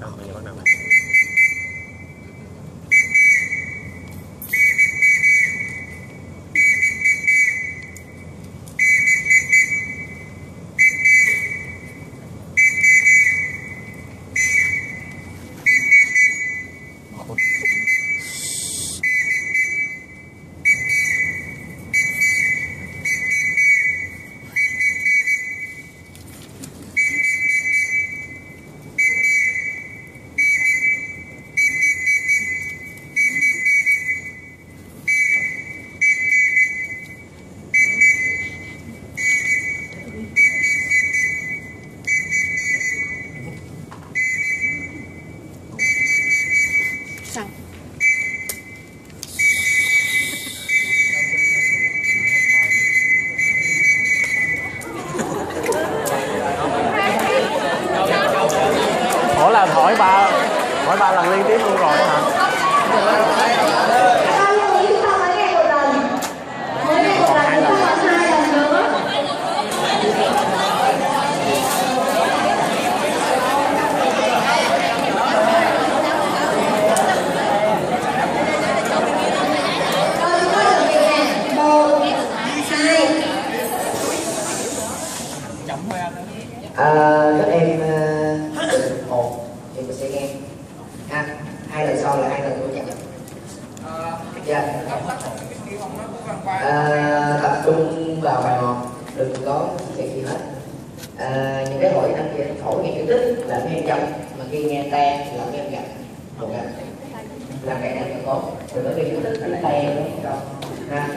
Ah, 呢 hai sau là hai lần của nhận dạ. À, tập trung vào bài một đừng có việc gì hết. À, những cái lỗi đăng ký phổi nghe chữ tích là mấy em chậm mà khi nghe te là mấy em gặp một gặp là cái này tốt. Đừng có nghe chữ tích cái te đó không ha.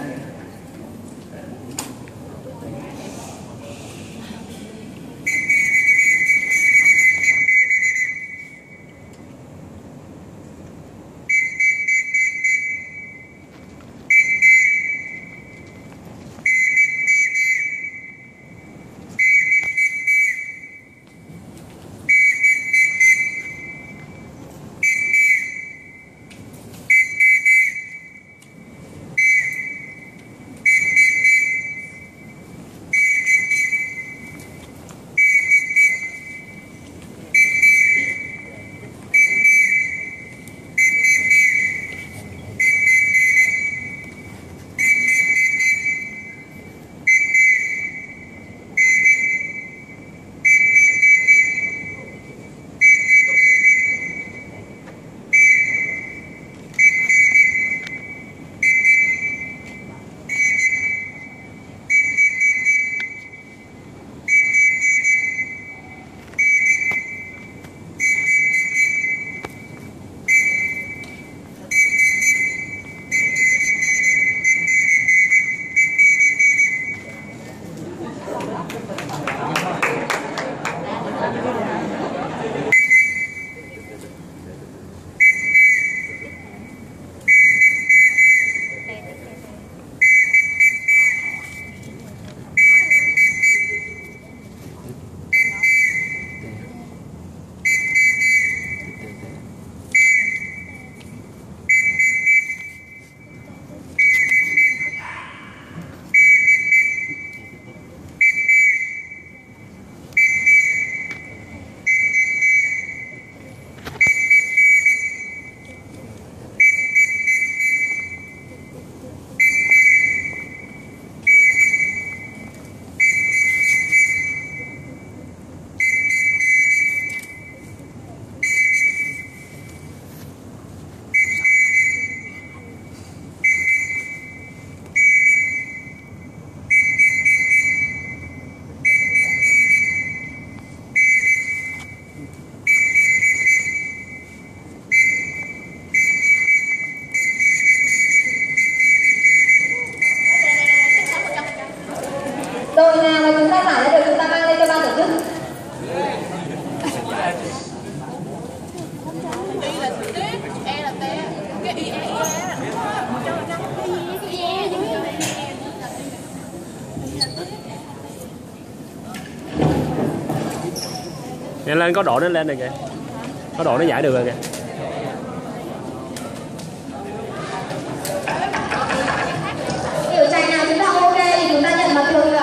nhanh lên, có độ nó lên này kìa. Có độ nó giải được rồi kìa. Kiểu trành nào chúng ta ok thì chúng ta nhận mặt thường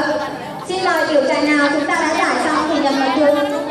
xin mời kiểu trành nào chúng ta đã giải xong thì nhận mặt thường